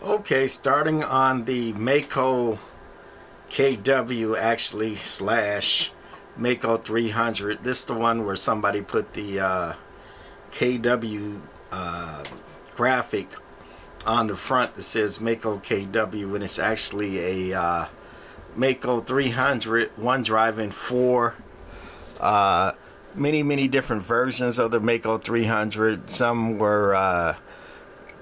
Okay, starting on the Maco KW actually slash Maco 300. This is the one where somebody put the uh, KW uh, graphic on the front that says Maco KW and it's actually a uh, Maco 300 one driving four uh, many many different versions of the Maco 300 some were uh,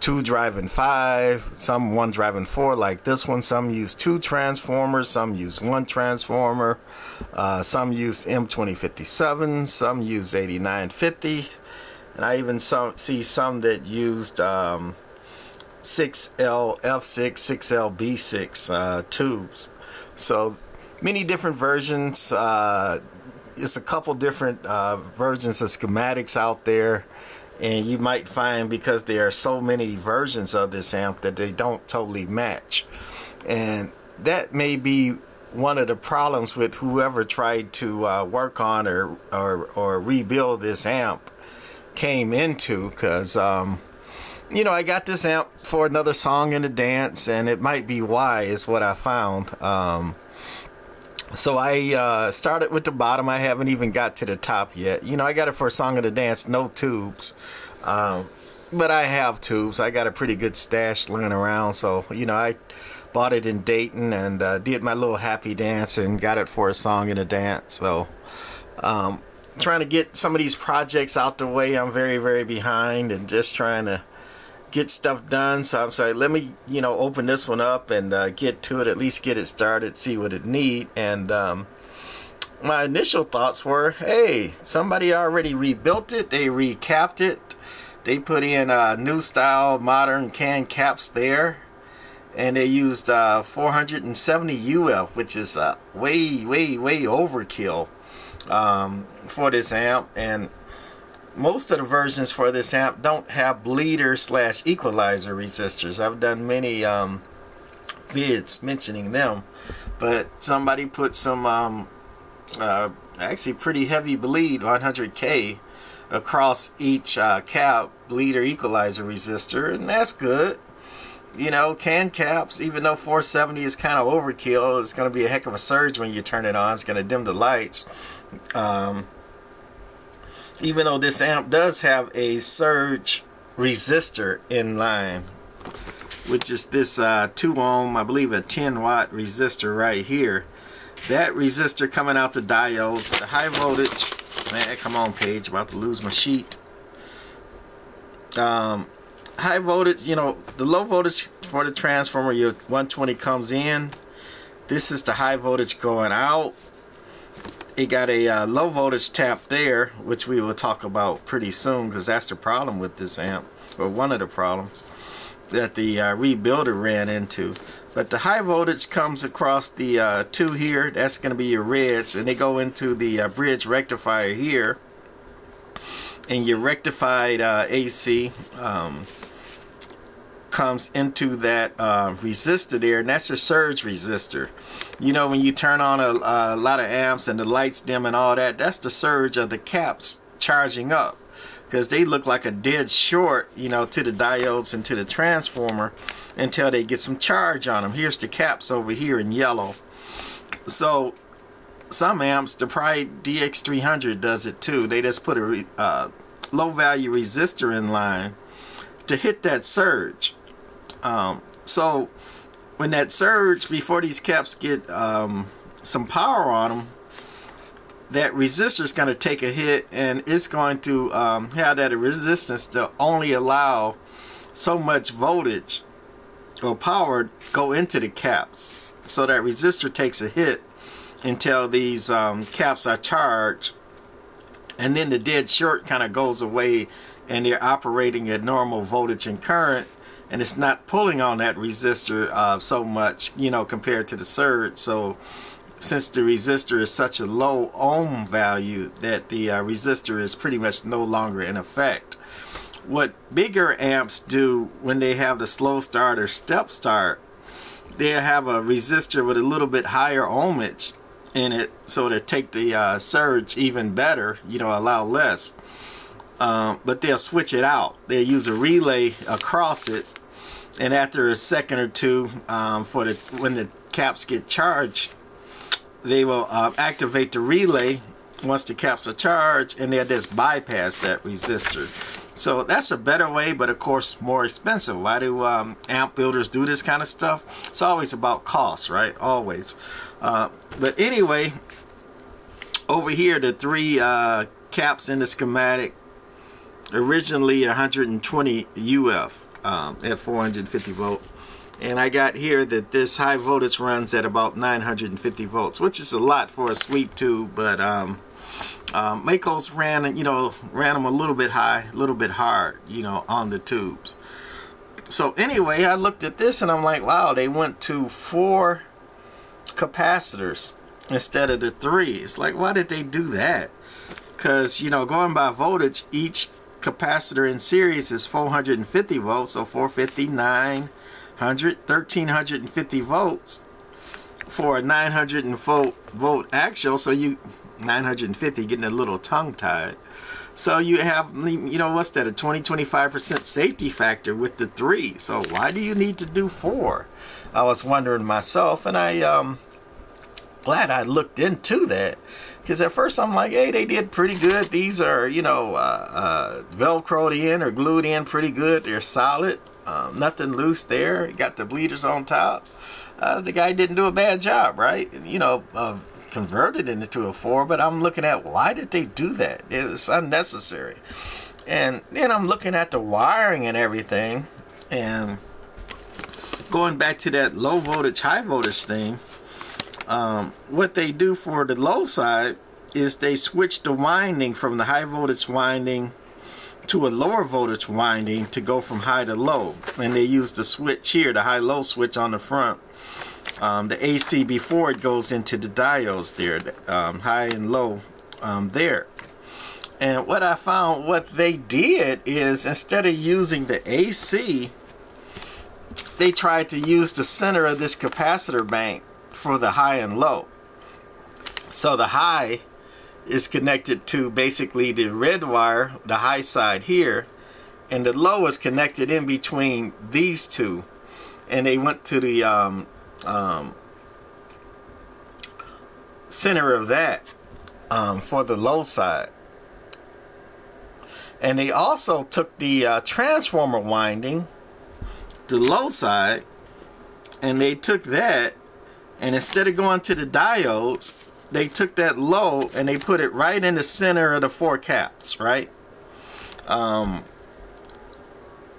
two driving five, some one driving four, like this one. Some use two transformers, some use one transformer, uh, some use M2057, some use 8950, and I even some, see some that used um, 6L F6, 6L B6 uh, tubes. So many different versions. Uh, it's a couple different uh, versions of schematics out there and you might find because there are so many versions of this amp that they don't totally match. And that may be one of the problems with whoever tried to uh, work on or, or, or rebuild this amp came into because um, you know I got this amp for another song in a dance and it might be why is what I found. Um, so I uh, started with the bottom. I haven't even got to the top yet. You know, I got it for a song of the dance, no tubes. Um, but I have tubes. I got a pretty good stash laying around. So, you know, I bought it in Dayton and uh, did my little happy dance and got it for a song in a dance. So, um, trying to get some of these projects out the way. I'm very, very behind and just trying to get stuff done. So I'm saying, let me, you know, open this one up and uh, get to it, at least get it started, see what it need. And um, my initial thoughts were, hey, somebody already rebuilt it. They recapped it. They put in uh, new style modern can caps there. And they used uh, 470 UF, which is uh, way, way, way overkill um, for this amp. And most of the versions for this amp don't have bleeder slash equalizer resistors. I've done many um, vids mentioning them, but somebody put some um, uh, actually pretty heavy bleed 100k across each uh, cap bleeder equalizer resistor, and that's good. You know, can caps, even though 470 is kind of overkill, it's going to be a heck of a surge when you turn it on. It's going to dim the lights. Um, even though this amp does have a surge resistor in line which is this uh, 2 ohm I believe a 10 watt resistor right here. That resistor coming out the diodes the high voltage man come on page about to lose my sheet. Um, high voltage you know the low voltage for the transformer your 120 comes in. This is the high voltage going out it got a uh, low voltage tap there which we will talk about pretty soon because that's the problem with this amp or one of the problems that the uh, rebuilder ran into. But the high voltage comes across the uh, two here that's going to be your reds and they go into the uh, bridge rectifier here. And your rectified uh, AC um, comes into that uh, resistor there and that's your surge resistor. You know when you turn on a, a, lot of amps and the lights dim and all that that's the surge of the caps charging up. Because they look like a dead short you know to the diodes and to the transformer until they get some charge on them here's the caps over here in yellow. So some amps the Pride DX300 does it too. They just put a uh, low value resistor in line to hit that surge um, so when that surge, before these caps get um, some power on them, that resistor is going to take a hit and it's going to um, have that resistance to only allow so much voltage or power go into the caps. So that resistor takes a hit until these um, caps are charged and then the dead short kind of goes away and they're operating at normal voltage and current and it's not pulling on that resistor uh, so much, you know, compared to the surge. So since the resistor is such a low ohm value that the uh, resistor is pretty much no longer in effect. What bigger amps do when they have the slow start or step start, they have a resistor with a little bit higher ohmage in it so to take the uh, surge even better, you know, allow less. Um, but they'll switch it out. They'll use a relay across it and after a second or two um, for the when the caps get charged they will uh, activate the relay once the caps are charged and they'll just bypass that resistor. So that's a better way but of course more expensive. Why do um, amp builders do this kind of stuff? It's always about cost right? Always. Uh, but anyway over here the three uh, caps in the schematic originally 120 UF um, at 450 volt and I got here that this high voltage runs at about 950 volts which is a lot for a sweep tube but um, um, Maco's ran you know ran them a little bit high a little bit hard you know on the tubes. So anyway I looked at this and I'm like wow they went to four capacitors instead of the three. It's like why did they do that? Because you know going by voltage each capacitor in series is 450 volts so 459 100 1350 volts for a 900 volt volt actual so you 950 getting a little tongue tied. So you have you know what's that a 20 25% safety factor with the three. So why do you need to do four? I was wondering myself and I um glad I looked into that because at first I'm like hey they did pretty good these are you know uh, uh, velcroed in or glued in pretty good they're solid um, nothing loose there. Got the bleeders on top. Uh, the guy didn't do a bad job, right? You know, of converted it into a four, but I'm looking at why did they do that? It's unnecessary. And then I'm looking at the wiring and everything, and going back to that low voltage, high voltage thing. Um, what they do for the low side is they switch the winding from the high voltage winding to a lower voltage winding to go from high to low. And they use the switch here the high-low switch on the front. Um, the AC before it goes into the diodes there um, high and low um, there. And what I found what they did is instead of using the AC they tried to use the center of this capacitor bank for the high and low so the high is connected to basically the red wire, the high side here, and the low is connected in between these two. And they went to the um, um, center of that um, for the low side. And they also took the uh, transformer winding, the low side, and they took that, and instead of going to the diodes, they took that low and they put it right in the center of the four caps, right? Um,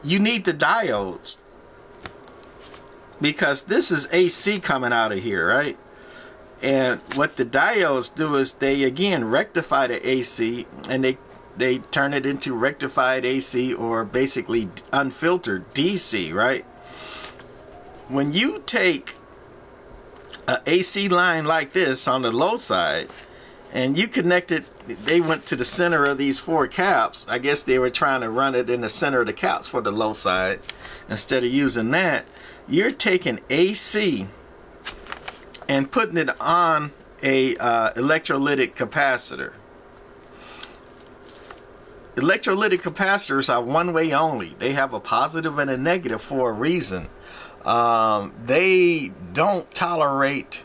you need the diodes because this is AC coming out of here, right? And what the diodes do is they again rectify the AC and they they turn it into rectified AC or basically unfiltered DC, right? When you take a AC line like this on the low side and you connected they went to the center of these four caps. I guess they were trying to run it in the center of the caps for the low side. Instead of using that you're taking AC and putting it on a uh, electrolytic capacitor. Electrolytic capacitors are one way only. They have a positive and a negative for a reason um, they don't tolerate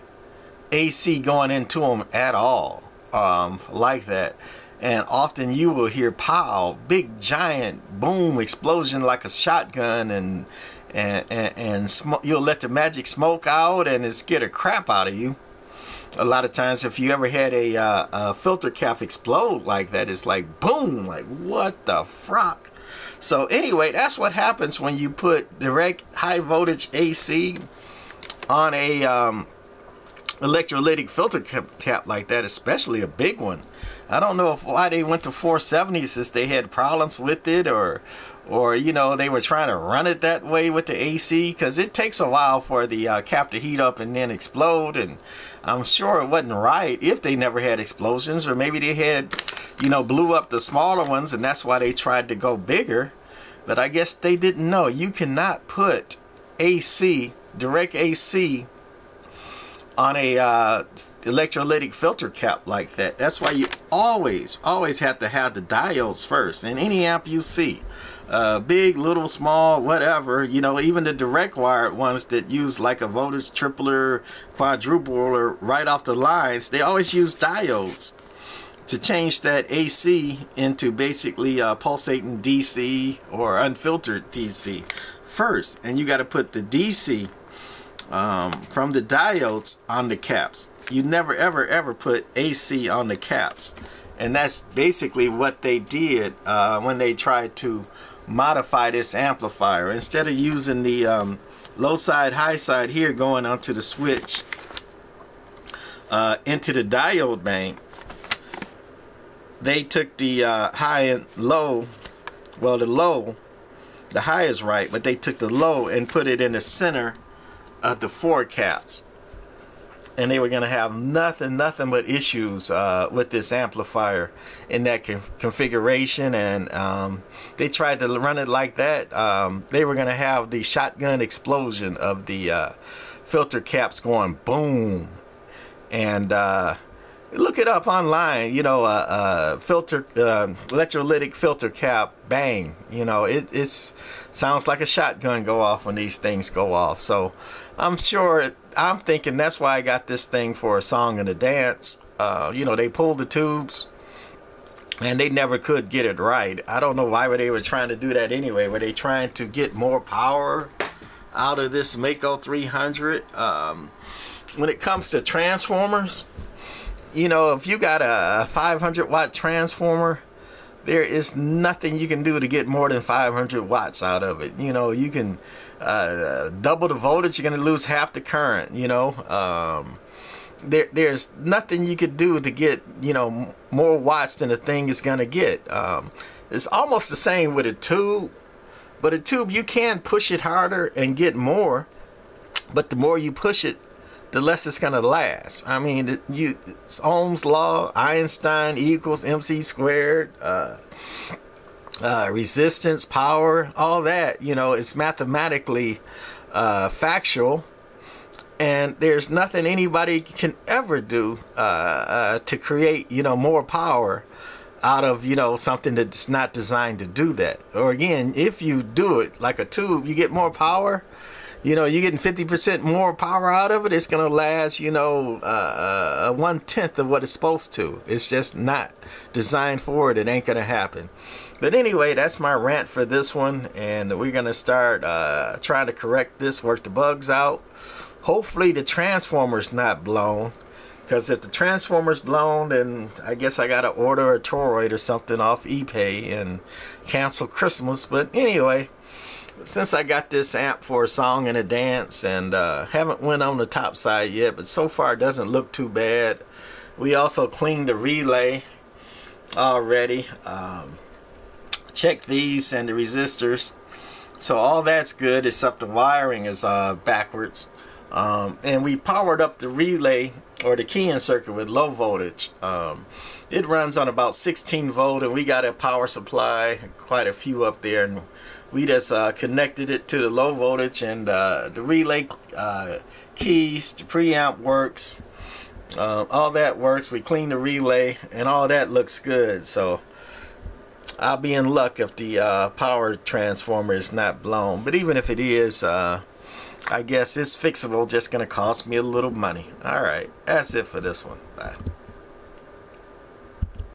AC going into them at all um, like that. And often you will hear pow, big giant boom explosion like a shotgun, and and and, and sm- you'll let the magic smoke out, and it scare the crap out of you. A lot of times, if you ever had a, uh, a filter cap explode like that, it's like boom, like what the frock. So anyway, that's what happens when you put direct high voltage AC on a um, electrolytic filter cap like that, especially a big one. I don't know if why they went to 470s since they had problems with it or or you know they were trying to run it that way with the AC because it takes a while for the uh, cap to heat up and then explode and I'm sure it wasn't right if they never had explosions or maybe they had you know blew up the smaller ones and that's why they tried to go bigger. But I guess they didn't know. You cannot put AC direct AC on a uh, electrolytic filter cap like that. That's why you always always have to have the diodes first. In any amp you see uh, big, little, small, whatever. You know, even the direct wired ones that use like a voltage tripler, quadrupler right off the lines, they always use diodes to change that AC into basically uh, pulsating DC or unfiltered DC first. And you got to put the DC um, from the diodes on the caps. You never, ever, ever put AC on the caps. And that's basically what they did uh, when they tried to modify this amplifier. Instead of using the um, low side, high side here going onto the switch uh, into the diode bank, they took the uh, high and low, well the low, the high is right, but they took the low and put it in the center of the four caps. And they were going to have nothing, nothing but issues uh, with this amplifier in that configuration. And um, they tried to run it like that. Um, they were going to have the shotgun explosion of the uh, filter caps going boom. And uh, look it up online. You know, uh, uh, filter uh, electrolytic filter cap, bang. You know, it it's sounds like a shotgun go off when these things go off. So I'm sure. I'm thinking that's why I got this thing for a song and a dance. Uh, you know, they pulled the tubes. And they never could get it right. I don't know why were they were trying to do that anyway. Were they trying to get more power out of this Maco 300? Um, when it comes to transformers, you know, if you got a 500 watt transformer, there is nothing you can do to get more than 500 watts out of it. You know, you can uh, double the voltage, you're going to lose half the current, you know. Um, there, there's nothing you could do to get, you know, more watts than the thing is going to get. Um, it's almost the same with a tube, but a tube, you can push it harder and get more, but the more you push it, the less it's gonna last. I mean, you Ohm's law, Einstein equals mc squared, uh, uh, resistance, power, all that. You know, it's mathematically uh, factual, and there's nothing anybody can ever do uh, uh, to create, you know, more power out of you know something that's not designed to do that. Or again, if you do it like a tube, you get more power you know, you're getting 50% more power out of it. It's going to last, you know, uh, uh, one tenth of what it's supposed to. It's just not designed for it. It ain't going to happen. But anyway, that's my rant for this one. And we're going to start uh, trying to correct this, work the bugs out. Hopefully the transformer's not blown. Because if the transformer's blown, then I guess I got to order a toroid or something off eBay and cancel Christmas. But anyway since I got this amp for a song and a dance and uh, haven't went on the top side yet but so far it doesn't look too bad. We also cleaned the relay already um, check these and the resistors. So all that's good except the wiring is uh, backwards. Um, and we powered up the relay or the keying circuit with low voltage um, it runs on about 16 volt and we got a power supply quite a few up there and we just uh, connected it to the low voltage and uh, the relay uh, keys the preamp works uh, all that works. We clean the relay and all that looks good. So I'll be in luck if the uh, power transformer is not blown. But even if it is uh, I guess it's fixable just gonna cost me a little money. Alright that's it for this one. Bye